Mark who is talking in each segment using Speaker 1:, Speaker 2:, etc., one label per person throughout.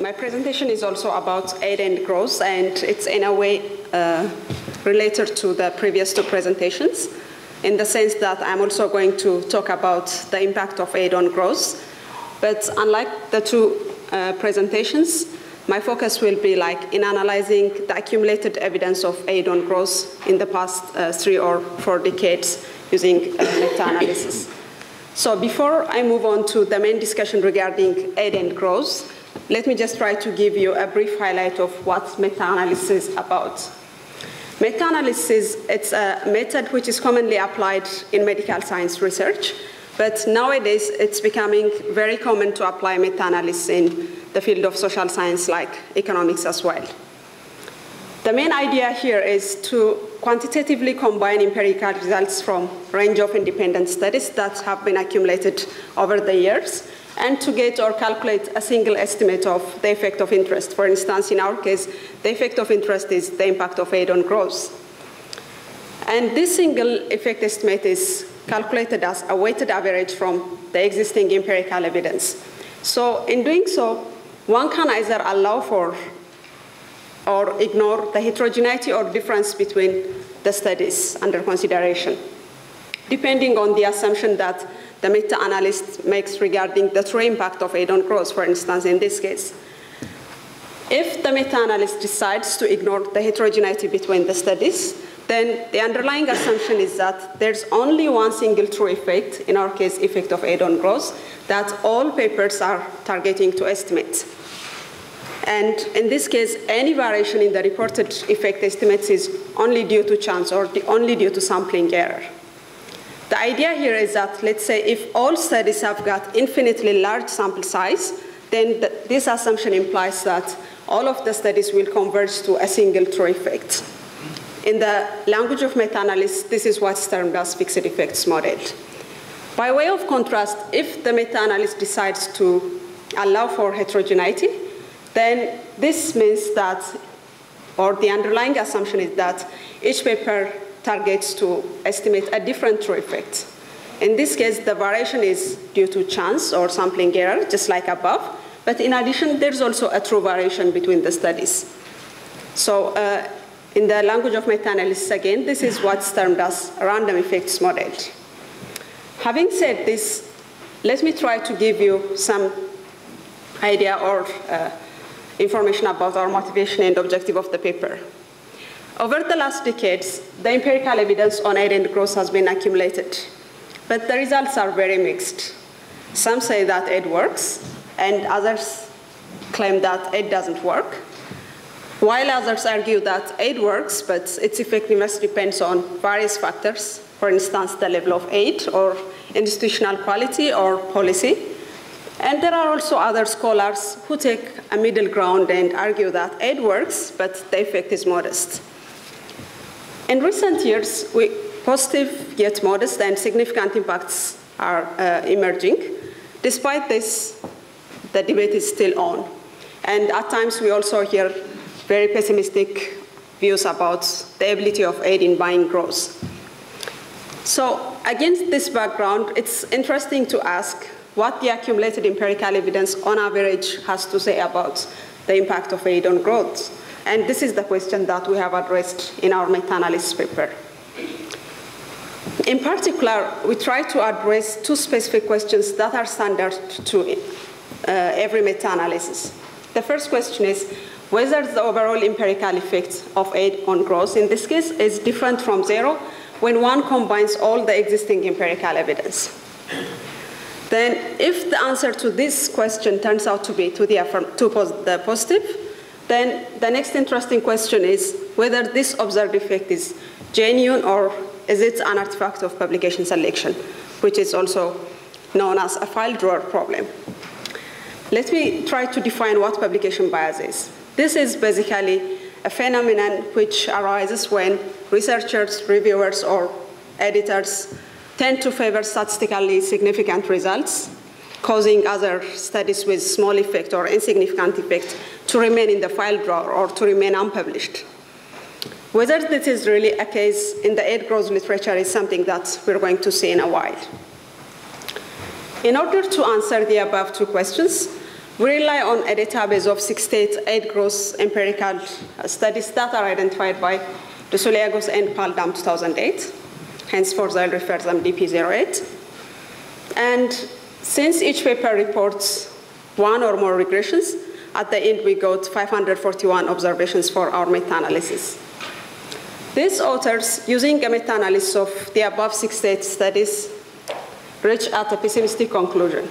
Speaker 1: my presentation is also about aid and growth, and it's in a way uh, related to the previous two presentations, in the sense that I'm also going to talk about the impact of aid on growth. But unlike the two uh, presentations, my focus will be like in analyzing the accumulated evidence of aid on growth in the past uh, three or four decades using uh, meta-analysis. So before I move on to the main discussion regarding aid and growth, let me just try to give you a brief highlight of what meta-analysis is about. Meta-analysis, it's a method which is commonly applied in medical science research, but nowadays it's becoming very common to apply meta-analysis in the field of social science like economics as well. The main idea here is to quantitatively combine empirical results from a range of independent studies that have been accumulated over the years and to get or calculate a single estimate of the effect of interest. For instance, in our case, the effect of interest is the impact of aid on growth. And this single effect estimate is calculated as a weighted average from the existing empirical evidence. So in doing so, one can either allow for or ignore the heterogeneity or difference between the studies under consideration, depending on the assumption that the meta-analyst makes regarding the true impact of aid on growth, for instance, in this case. If the meta-analyst decides to ignore the heterogeneity between the studies, then the underlying assumption is that there's only one single true effect, in our case, effect of aid on growth, that all papers are targeting to estimate. And in this case, any variation in the reported effect estimates is only due to chance or only due to sampling error. Idea here is that, let's say, if all studies have got infinitely large sample size, then the, this assumption implies that all of the studies will converge to a single true effect. In the language of meta-analysis, this is what's termed as fixed effects model. By way of contrast, if the meta-analyst decides to allow for heterogeneity, then this means that, or the underlying assumption is that each paper targets to estimate a different true effect. In this case, the variation is due to chance or sampling error, just like above. But in addition, there's also a true variation between the studies. So uh, in the language of meta-analysis, again, this is what's termed as random effects model. Having said this, let me try to give you some idea or uh, information about our motivation and objective of the paper. Over the last decades, the empirical evidence on aid and growth has been accumulated, but the results are very mixed. Some say that aid works, and others claim that aid doesn't work, while others argue that aid works, but its effectiveness depends on various factors, for instance, the level of aid or institutional quality or policy. And there are also other scholars who take a middle ground and argue that aid works, but the effect is modest. In recent years, we, positive yet modest and significant impacts are uh, emerging. Despite this, the debate is still on. And at times, we also hear very pessimistic views about the ability of aid in buying growth. So, against this background, it's interesting to ask what the accumulated empirical evidence on average has to say about the impact of aid on growth. And this is the question that we have addressed in our meta-analysis paper. In particular, we try to address two specific questions that are standard to uh, every meta-analysis. The first question is whether the overall empirical effect of aid on growth in this case is different from zero when one combines all the existing empirical evidence. Then, if the answer to this question turns out to be to the, to the positive, then the next interesting question is whether this observed effect is genuine or is it an artifact of publication selection, which is also known as a file drawer problem. Let me try to define what publication bias is. This is basically a phenomenon which arises when researchers, reviewers, or editors tend to favor statistically significant results causing other studies with small effect or insignificant effect to remain in the file drawer or to remain unpublished. Whether this is really a case in the aid growth literature is something that we're going to see in a while. In order to answer the above two questions, We rely on a database of 68 aid growth empirical uh, studies that are identified by Doucouliagos and Paldam 2008. Henceforth, I'll refer them DP08. And since each paper reports one or more regressions, at the end we got 541 observations for our meta-analysis. These authors, using a meta-analysis of the above 68 studies, reach at a pessimistic conclusion.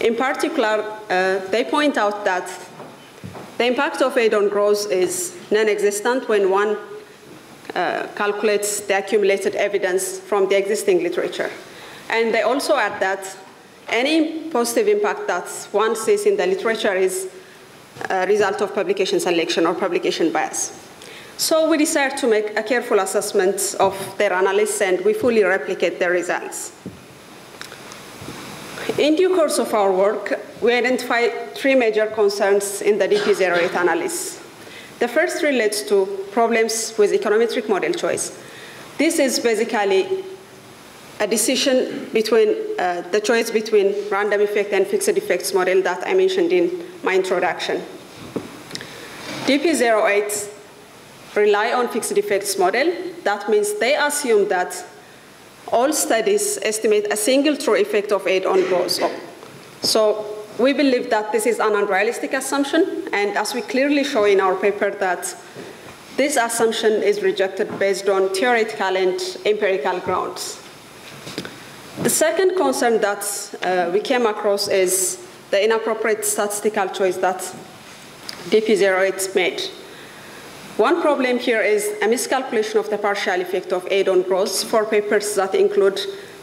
Speaker 1: In particular, uh, they point out that the impact of aid on growth is non-existent when one uh, calculates the accumulated evidence from the existing literature. And they also add that any positive impact that one sees in the literature is a result of publication selection or publication bias. So we decided to make a careful assessment of their analysis and we fully replicate their results. In due course of our work, we identified three major concerns in the DP08 analysis. The first relates to problems with econometric model choice. This is basically a decision between uh, the choice between random effect and fixed effects model that I mentioned in my introduction. DP08 rely on fixed effects model. That means they assume that all studies estimate a single true effect of aid on growth. So we believe that this is an unrealistic assumption, and as we clearly show in our paper that this assumption is rejected based on theoretical and empirical grounds. The second concern that uh, we came across is the inappropriate statistical choice that DP08 made. One problem here is a miscalculation of the partial effect of aid on growth for papers that include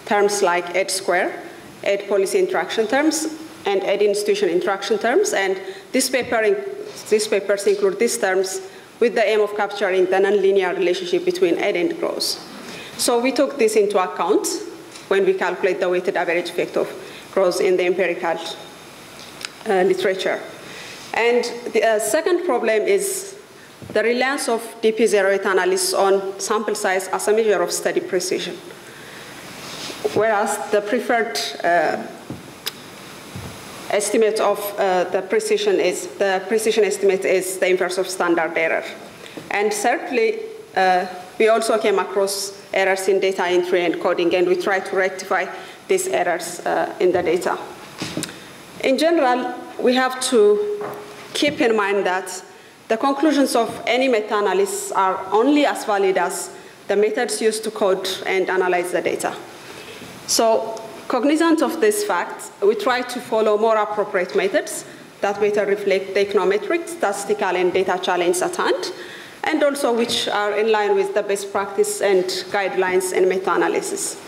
Speaker 1: terms like aid square, aid policy interaction terms, and aid institution interaction terms. And this paper, these papers include these terms with the aim of capturing the nonlinear relationship between aid and growth. So we took this into account when we calculate the weighted average effect of growth in the empirical uh, literature. And the uh, second problem is the reliance of DP08 analysis on sample size as a measure of study precision. Whereas the preferred uh, estimate of uh, the precision is, the precision estimate is the inverse of standard error. And thirdly, uh, we also came across errors in data entry and coding, and we try to rectify these errors uh, in the data. In general, we have to keep in mind that the conclusions of any meta-analysis are only as valid as the methods used to code and analyze the data. So cognizant of this fact, we try to follow more appropriate methods that better reflect the econometric, statistical, and data challenge at hand, and also which are in line with the best practice and guidelines and meta-analysis.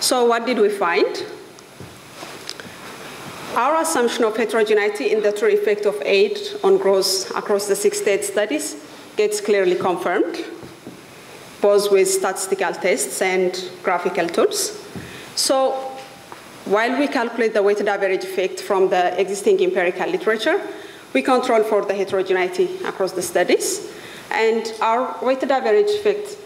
Speaker 1: So what did we find? Our assumption of heterogeneity in the true effect of aid on growth across the six state studies gets clearly confirmed, both with statistical tests and graphical tools. So while we calculate the weighted average effect from the existing empirical literature, we control for the heterogeneity across the studies. And our weighted average effect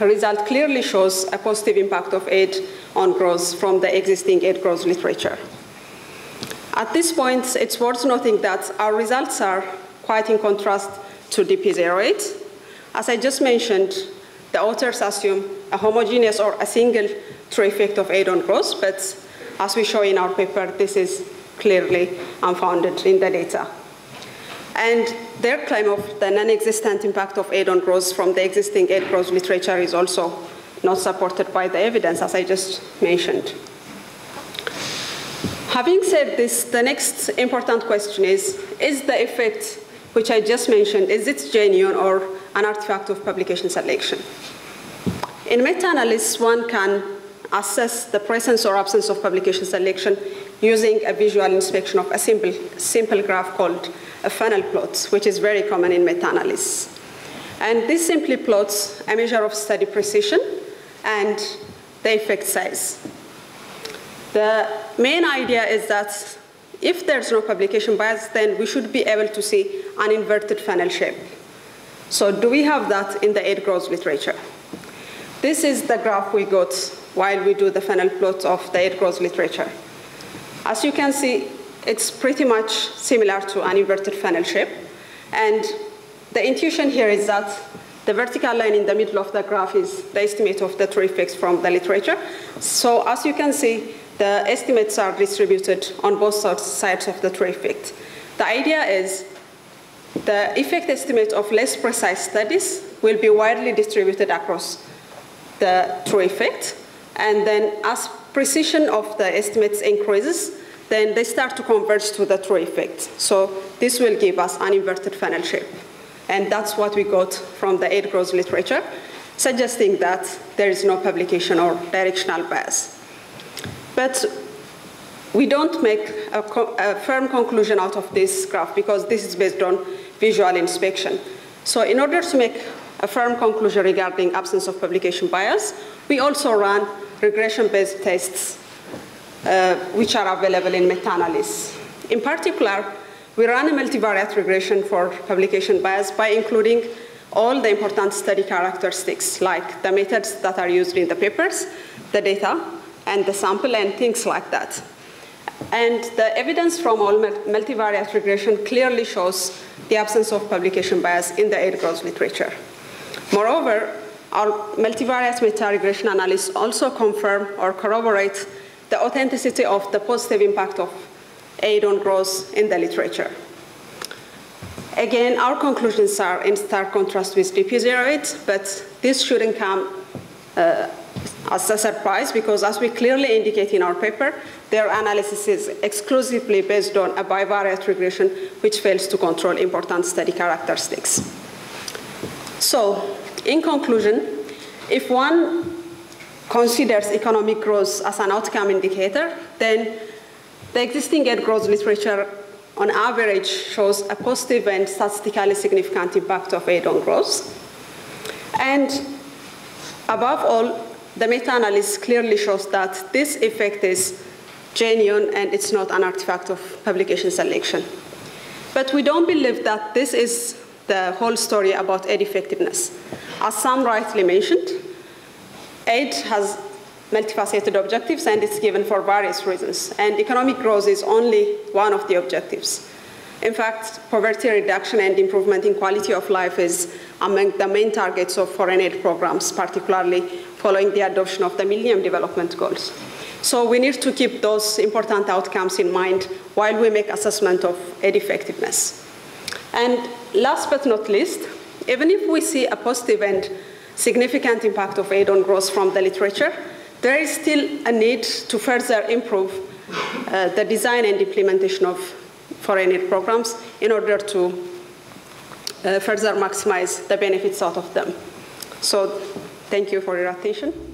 Speaker 1: result clearly shows a positive impact of aid on growth from the existing aid growth literature. At this point, it's worth noting that our results are quite in contrast to DP08. As I just mentioned, the authors assume a homogeneous or a single true effect of aid on growth, but as we show in our paper, this is clearly unfounded in the data. And their claim of the non-existent impact of aid on growth from the existing aid growth literature is also not supported by the evidence, as I just mentioned. Having said this, the next important question is, is the effect which I just mentioned, is it genuine or an artifact of publication selection? In meta-analysis, one can assess the presence or absence of publication selection using a visual inspection of a simple, simple graph called a funnel plot, which is very common in meta-analysis. And this simply plots a measure of study precision and the effect size. The main idea is that if there's no publication bias, then we should be able to see an inverted funnel shape. So do we have that in the aid growth literature? This is the graph we got while we do the funnel plot of the aid growth literature. As you can see, it's pretty much similar to an inverted funnel shape. And the intuition here is that the vertical line in the middle of the graph is the estimate of the true effects from the literature. So as you can see, the estimates are distributed on both sides of the true effect. The idea is the effect estimate of less precise studies will be widely distributed across the true effect. And then as precision of the estimates increases, then they start to converge to the true effect. So this will give us an inverted funnel shape. And that's what we got from the aid growth literature, suggesting that there is no publication or directional bias. But we don't make a, a, firm conclusion out of this graph because this is based on visual inspection. So in order to make a firm conclusion regarding absence of publication bias, we also run regression-based tests uh, which are available in meta-analysis. In particular, we ran a multivariate regression for publication bias by including all the important study characteristics, like the methods that are used in the papers, the data, and the sample, and things like that. And the evidence from all multivariate regression clearly shows the absence of publication bias in the aid growth literature. Moreover, our multivariate meta-regression analysis also confirm or corroborate the authenticity of the positive impact of aid on growth in the literature. Again, our conclusions are in stark contrast with DP08, but this shouldn't come uh, as a surprise because as we clearly indicate in our paper, their analysis is exclusively based on a bivariate regression which fails to control important study characteristics. So, in conclusion, if one considers economic growth as an outcome indicator, then the existing aid growth literature on average shows a positive and statistically significant impact of aid on growth. And above all, the meta-analysis clearly shows that this effect is genuine and it's not an artifact of publication selection. But we don't believe that this is the whole story about aid effectiveness. As Sam rightly mentioned, aid has multifaceted objectives and it's given for various reasons. And economic growth is only one of the objectives. In fact, poverty reduction and improvement in quality of life is among the main targets of foreign aid programs, particularly following the adoption of the Millennium Development Goals. So we need to keep those important outcomes in mind while we make assessment of aid effectiveness. And last but not least, even if we see a positive and significant impact of aid on growth from the literature, there is still a need to further improve uh, the design and implementation of foreign aid programs in order to uh, further maximize the benefits out of them. So thank you for your attention.